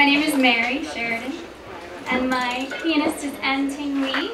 my name is Mary Sheridan, and my pianist is An Ting Lee.